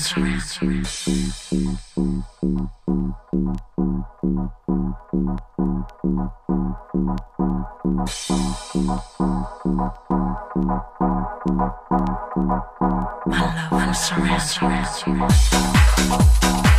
My love, I'm surrounded.